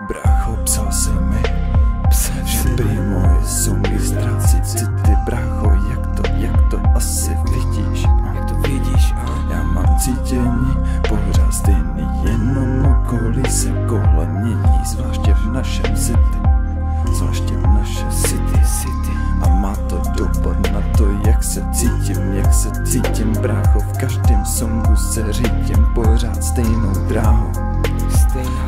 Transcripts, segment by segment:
Brácho, psal si mi, že prý. moje songy ztrácí city. Brácho, jak to, jak to asi vidíš? Jak to vidíš, a? Já mám cítění, pořád stejný Jenom okolí se kolem mění Zvláště v našem city. Zvláště v naše city, city. A má to dopad na to, jak se cítím Jak se cítím, brácho V každém songu se řídím Pořád stejnou dráhou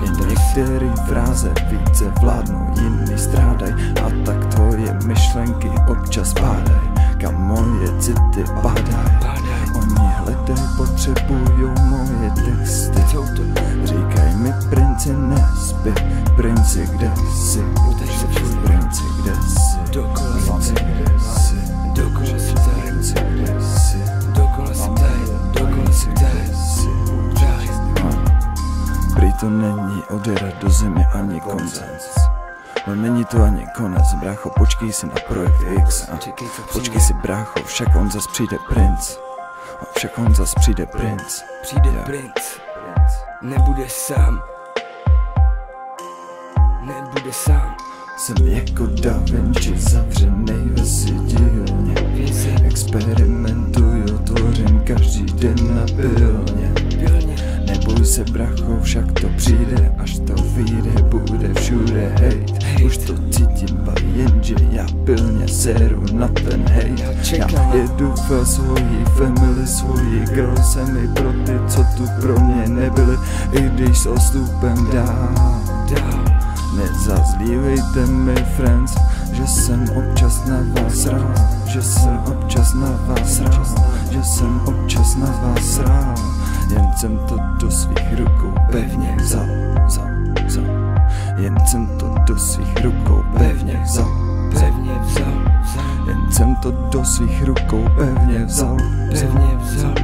jen některý fráze více vládnou, jiný strádaj A tak tvoje myšlenky občas pádaj Kam moje city pádaj Oni hledaj, potřebujou moje texty Říkaj mi princi nespy Princi kde jsi? Princi kde jsi? Dokola to není odera do země ani konec No není to ani konec, brácho, počkej si na projekt X a Počkej si brácho, však on zas přijde princ. A však on zas přijde princ. Přijde Já. princ, nebude sám. Nebude sám. Jsem jako Da Vinci zavřenej však to přijde, až to vyjde, bude všude hejt. Už to cítím, ba jenže já pilně seru na ten hejt. Já jedu ve svojí family, svojí girl se mi pro ty, co tu pro mě nebyli. I když s odstupem dál Dál Nezazlívejte mi friends, že jsem občas na vás rád. Že jsem občas na vás rád. Že jsem občas na vás rád Jen jsem to do svých rukou pevně vzal, vzal, vzal Jen jsem to do svých rukou pevně vzal, Pevně vzal, Jen jsem to do svých rukou pevně vzal, Pevně vzal,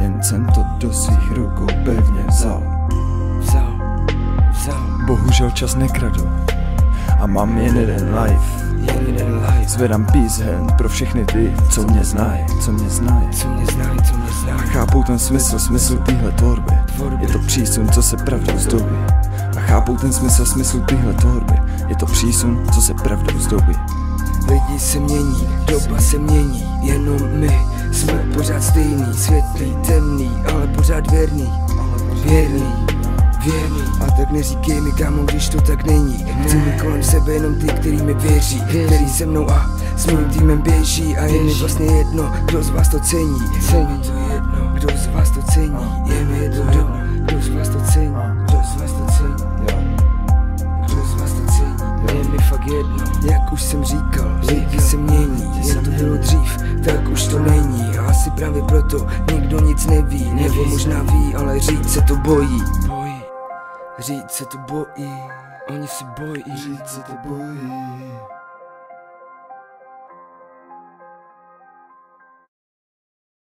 Jen jsem to do svých rukou pevně vzal Vzal, vzal Bohužel čas nekradu A mám jen jeden life Zvedám peace hand pro všechny ty, co mě znají, co mě znají. Co mě znají, co mě A znají chápou ten smysl, smysl téhle tvorby. Tvorby. Je to přísun, co se pravdou zdobí. A chápou ten smysl, smysl téhle tvorby. Je to přísun, co se pravdou zdobí. Lidi se mění, doba se mění, jenom my jsme pořád stejný, světlý, temný, ale pořád věrný, věrný, věrný. A tak neříkej mi kámo, když to tak není. Chci mít kolem sebe jenom ty, který mi věří, který se mnou a s mým týmem běží. A je mi vlastně jedno, kdo z vás to cení. Cení. To jedno, kdo z vás to cení, je mi jedno, kdo, z vás to cení, kdo z vás to cení. Kdo z vás to cení? Je mi fakt jedno, jak už jsem říkal, lidi se mění, jen to bylo dřív, tak už to není. A asi právě proto nikdo nic neví, nebo možná ví, ale říct se to. Bojí, říct se to bojí, oni se bojí, říct se to bojí.